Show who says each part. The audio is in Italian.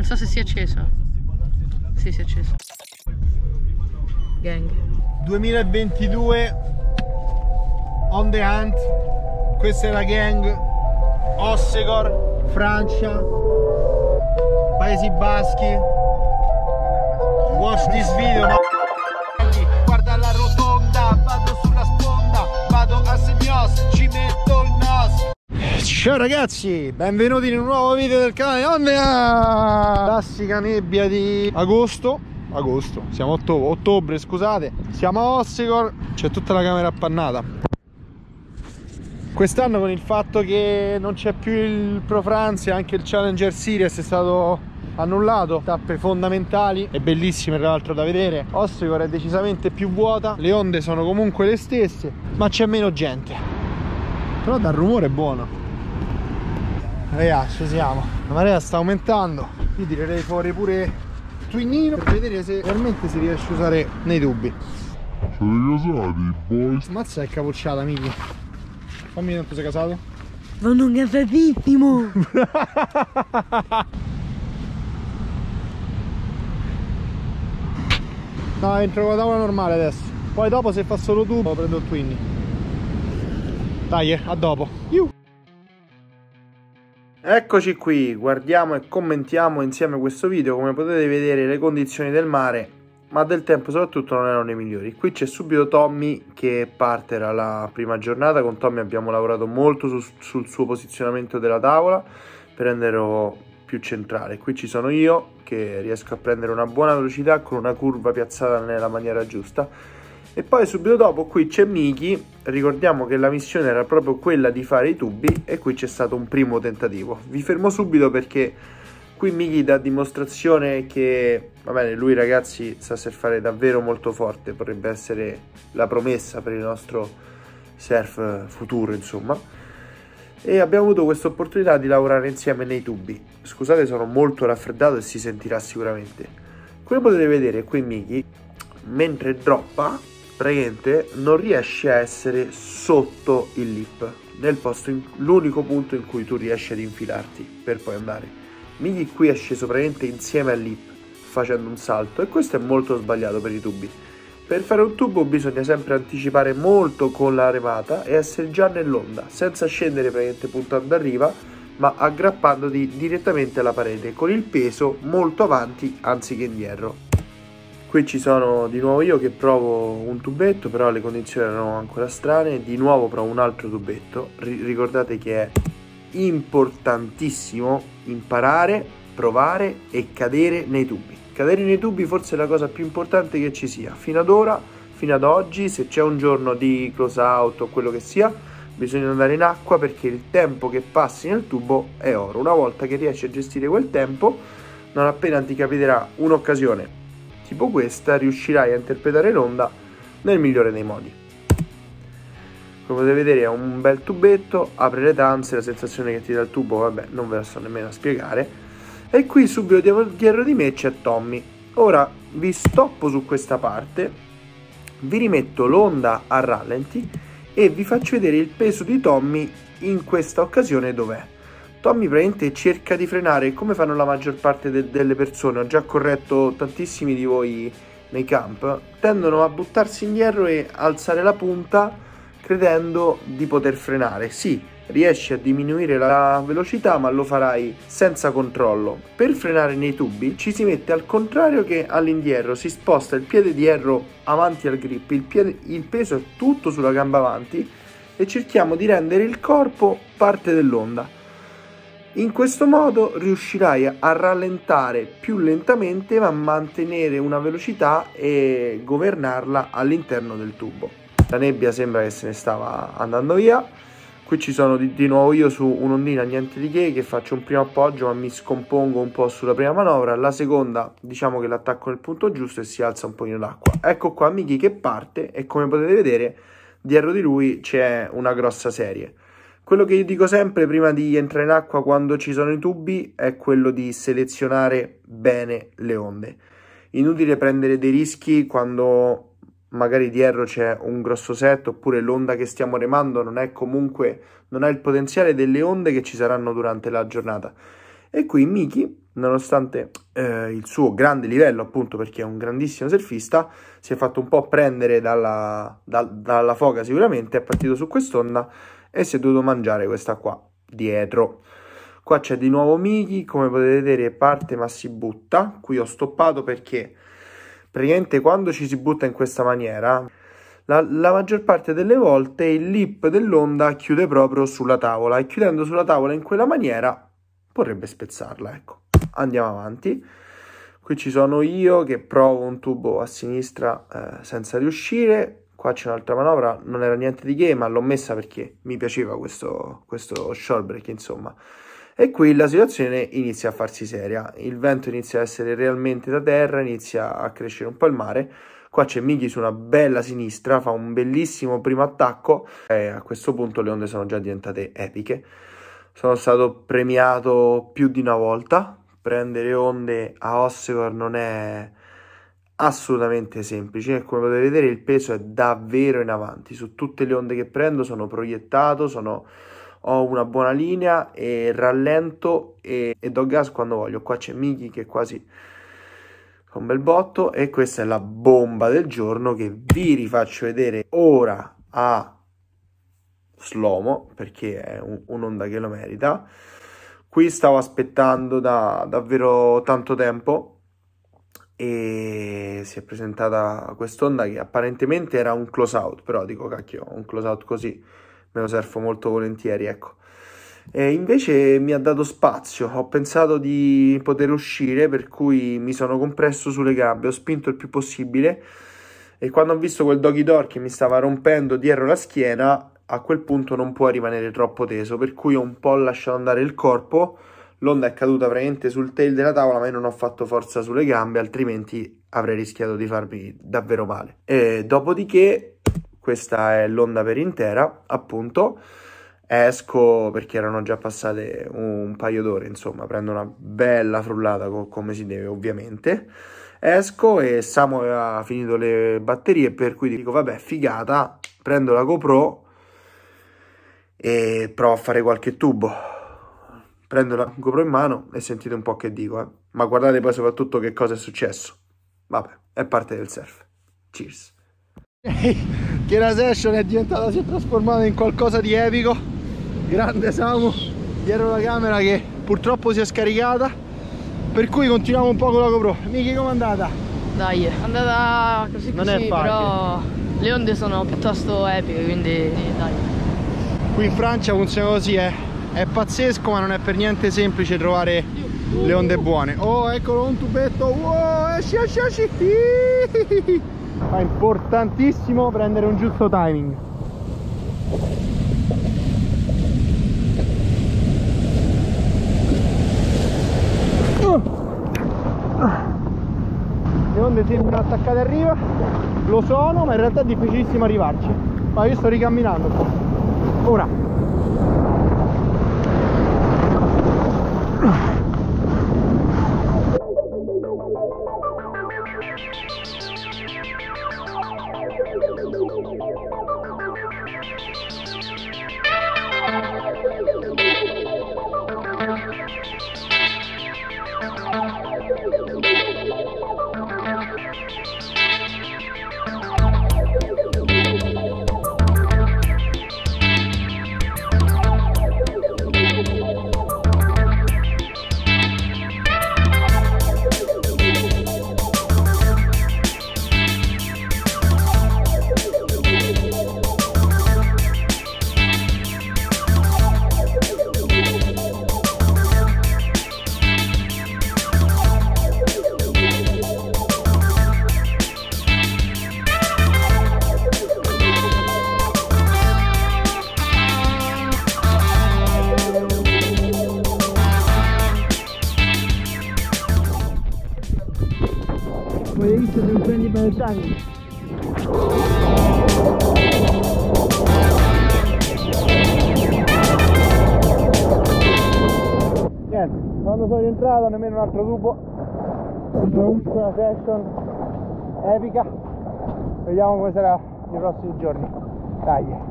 Speaker 1: Non so se sia acceso. Sì, si è acceso. Gang.
Speaker 2: 2022 on the hunt questa è la gang Ossegor Francia Paesi Baschi watch this video Ciao ragazzi, benvenuti in un nuovo video del canale Onnea! Classica nebbia di agosto. Agosto, siamo ottobre, ottobre scusate. Siamo a Ossegor, c'è tutta la camera appannata. Quest'anno con il fatto che non c'è più il Pro France anche il Challenger Series è stato annullato. Tappe fondamentali e bellissime tra l'altro da vedere. Ossegor è decisamente più vuota. Le onde sono comunque le stesse ma c'è meno gente. Però dal rumore è buono ragazzi ci siamo. La marea sta aumentando. Io tirerei fuori pure Twinino per vedere se realmente si riesce a usare nei tubi.
Speaker 3: Siete casati, boys?
Speaker 2: Mazza è capocciata, amici Fammi tanto sei casato.
Speaker 1: Sono casatissimo!
Speaker 2: no, entro con la tavola normale adesso. Poi dopo se fa solo tu prendo il Twinny. Dai, eh, a dopo. Iu. Eccoci qui, guardiamo e commentiamo insieme questo video Come potete vedere le condizioni del mare ma del tempo soprattutto non erano le migliori. Qui c'è subito Tommy che parte la prima giornata, con Tommy abbiamo lavorato molto su, sul suo posizionamento della tavola per renderlo più centrale. Qui ci sono io che riesco a prendere una buona velocità con una curva piazzata nella maniera giusta. E poi subito dopo qui c'è Miki, ricordiamo che la missione era proprio quella di fare i tubi e qui c'è stato un primo tentativo. Vi fermo subito perché Qui Miki dà dimostrazione che, va bene, lui ragazzi sa surfare davvero molto forte, potrebbe essere la promessa per il nostro surf futuro, insomma. E abbiamo avuto questa opportunità di lavorare insieme nei tubi. Scusate, sono molto raffreddato e si sentirà sicuramente. Come potete vedere qui Miki, mentre droppa, praticamente non riesce a essere sotto il lip, nel posto, l'unico punto in cui tu riesci ad infilarti per poi andare Migli qui è sceso praticamente insieme all'hip facendo un salto e questo è molto sbagliato per i tubi. Per fare un tubo bisogna sempre anticipare molto con la remata e essere già nell'onda, senza scendere praticamente puntando a riva, ma aggrappandoti direttamente alla parete, con il peso molto avanti anziché indietro. Qui ci sono di nuovo io che provo un tubetto, però le condizioni erano ancora strane, di nuovo provo un altro tubetto, R ricordate che è importantissimo imparare, provare e cadere nei tubi. Cadere nei tubi forse è la cosa più importante che ci sia. Fino ad ora, fino ad oggi, se c'è un giorno di close out o quello che sia, bisogna andare in acqua perché il tempo che passi nel tubo è oro. Una volta che riesci a gestire quel tempo, non appena ti capiterà un'occasione tipo questa, riuscirai a interpretare l'onda nel migliore dei modi. Come potete vedere è un bel tubetto apre le tanze la sensazione che ti dà il tubo vabbè non ve la sto nemmeno a spiegare. E qui subito dietro di me c'è Tommy. Ora vi stoppo su questa parte vi rimetto l'onda a rallenti e vi faccio vedere il peso di Tommy in questa occasione dov'è Tommy praticamente cerca di frenare come fanno la maggior parte de delle persone ho già corretto tantissimi di voi nei camp tendono a buttarsi indietro e alzare la punta credendo di poter frenare. Sì, riesci a diminuire la velocità ma lo farai senza controllo. Per frenare nei tubi ci si mette al contrario che all'indietro, si sposta il piede dietro avanti al grip, il, piede, il peso è tutto sulla gamba avanti e cerchiamo di rendere il corpo parte dell'onda. In questo modo riuscirai a rallentare più lentamente ma mantenere una velocità e governarla all'interno del tubo. La nebbia sembra che se ne stava andando via. Qui ci sono di, di, nuovo io su un'ondina niente di che che faccio un primo appoggio ma mi scompongo un po' sulla prima manovra. La seconda diciamo che l'attacco nel punto giusto e si alza un pochino l'acqua. Ecco qua Miki che parte e come potete vedere dietro di lui c'è una grossa serie quello che io dico sempre prima di entrare in acqua quando ci sono i tubi è quello di selezionare bene le onde. Inutile prendere dei rischi quando magari dietro c'è un grosso set oppure l'onda che stiamo remando non è comunque non ha il potenziale delle onde che ci saranno durante la giornata. E qui Miki, nonostante eh, il suo grande livello, appunto perché è un grandissimo surfista, si è fatto un po' prendere dalla, da, dalla foga sicuramente, è partito su quest'onda e si è dovuto mangiare questa qua dietro. Qua c'è di nuovo Miki, come potete vedere parte ma si butta. Qui ho stoppato perché praticamente quando ci si butta in questa maniera, la, la maggior parte delle volte il lip dell'onda chiude proprio sulla tavola e chiudendo sulla tavola in quella maniera potrebbe spezzarla, ecco. Andiamo avanti. Qui ci sono io che provo un tubo a sinistra eh, senza riuscire. Qua c'è un'altra manovra, non era niente di che, ma l'ho messa perché mi piaceva questo, questo short break, insomma. E qui la situazione inizia a farsi seria, il vento inizia a essere realmente da terra, inizia a crescere un po' il mare. Qua c'è Miki su una bella sinistra, fa un bellissimo primo attacco e a questo punto le onde sono già diventate epiche. Sono stato premiato più di una volta. Prendere onde a Ossegor non è assolutamente semplice. Come potete vedere, il peso è davvero in avanti. Su tutte le onde che prendo sono proiettato, sono ho una buona linea e rallento e, e do gas quando voglio. Qua c'è Miki che quasi fa un bel botto e questa è la bomba del giorno che vi rifaccio vedere ora a slomo perché è un, un'onda che lo merita. Qui stavo aspettando da davvero tanto tempo e si è presentata quest'onda che apparentemente era un close out, però dico cacchio, un close out così me lo surfo molto volentieri, ecco. E invece mi ha dato spazio, ho pensato di poter uscire, per cui mi sono compresso sulle gambe, ho spinto il più possibile e quando ho visto quel doggy door che mi stava rompendo dietro la schiena, a quel punto non può rimanere troppo teso, per cui ho un po' lasciato andare il corpo, l'onda è caduta praticamente sul tail della tavola, ma io non ho fatto forza sulle gambe, altrimenti avrei rischiato di farmi davvero male. E dopodiché questa è l'onda per intera, appunto, esco perché erano già passate un paio d'ore, insomma, prendo una bella frullata co come si deve, ovviamente. Esco e Samu aveva finito le batterie, per cui dico, vabbè, figata, prendo la GoPro e provo a fare qualche tubo. Prendo la GoPro in mano e sentite un po' che dico, eh. Ma guardate poi soprattutto che cosa è successo. Vabbè, è parte del surf. Cheers
Speaker 4: che la session è diventata, si è trasformata in qualcosa di epico grande Samu dietro la camera che purtroppo si è scaricata per cui continuiamo un po' con la GoPro Miki com'è andata?
Speaker 1: Dai, è andata così
Speaker 4: non
Speaker 1: così, però le onde sono piuttosto epiche, quindi dai.
Speaker 4: qui in Francia funziona così eh. È pazzesco ma non è per niente semplice trovare le onde buone. Oh eccolo un tubetto. Wow, esci esci esci. È importantissimo prendere un giusto timing. Le onde sembrano attaccate a riva. Lo sono ma in realtà è difficilissimo arrivarci. Ma io sto ricamminando ora Come Niente, quando sono rientrato nemmeno un altro tubo. Ultima session epica. Vediamo come sarà nei prossimi giorni. Dai